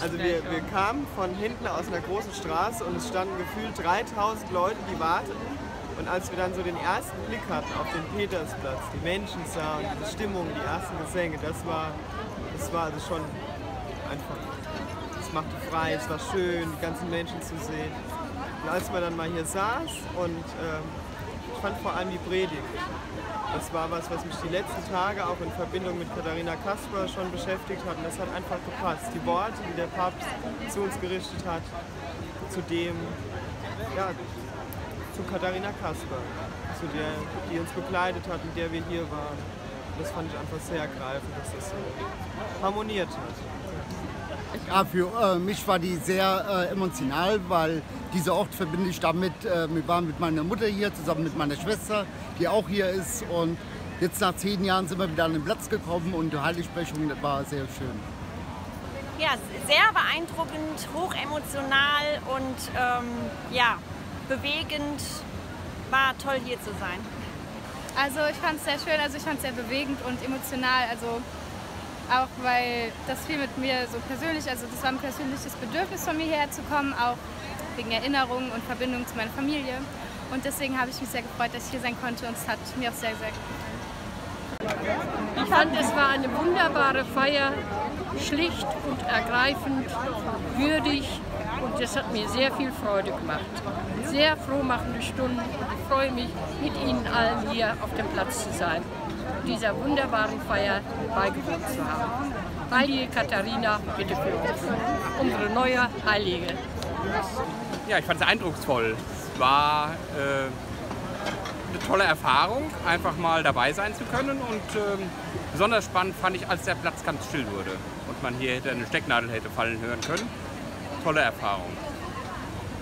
Also wir, wir kamen von hinten aus einer großen Straße und es standen gefühlt 3000 Leute, die warteten. Und als wir dann so den ersten Blick hatten auf den Petersplatz, die Menschen sahen, die Stimmung, die ersten Gesänge, das war, das war also schon einfach, es machte frei, es war schön, die ganzen Menschen zu sehen. Und als man dann mal hier saß und ähm, ich fand vor allem die Predigt, das war was, was mich die letzten Tage auch in Verbindung mit Katharina Kasper schon beschäftigt hat. Und das hat einfach gepasst. Die Worte, die der Papst zu uns gerichtet hat, zu dem, ja, zu Katharina Kasper, zu der, die uns begleitet hat, mit der wir hier waren. Das fand ich einfach sehr ergreifend, dass das so harmoniert hat. Ja, für äh, mich war die sehr äh, emotional, weil dieser Ort verbinde ich damit, äh, wir waren mit meiner Mutter hier, zusammen mit meiner Schwester, die auch hier ist. Und jetzt nach zehn Jahren sind wir wieder an den Platz gekommen und die Heiligsprechung das war sehr schön. Ja, sehr beeindruckend, hochemotional und ähm, ja, bewegend. War toll hier zu sein. Also ich fand es sehr schön, also ich fand es sehr bewegend und emotional. Also auch weil das viel mit mir so persönlich, also das war ein persönliches Bedürfnis von mir hierher zu kommen, auch wegen Erinnerungen und Verbindung zu meiner Familie. Und deswegen habe ich mich sehr gefreut, dass ich hier sein konnte und es hat mir auch sehr, sehr gefallen. Ich fand, es war eine wunderbare Feier, schlicht und ergreifend, würdig und das hat mir sehr viel Freude gemacht. Sehr frohmachende Stunden und ich freue mich, mit Ihnen allen hier auf dem Platz zu sein dieser wunderbaren Feier beigewohnt zu haben. Heilige Katharina, bitte für uns, unsere neue Heilige. Ja, ich fand es eindrucksvoll. Es war äh, eine tolle Erfahrung, einfach mal dabei sein zu können. Und äh, besonders spannend fand ich, als der Platz ganz still wurde und man hier hätte eine Stecknadel hätte fallen hören können. Tolle Erfahrung.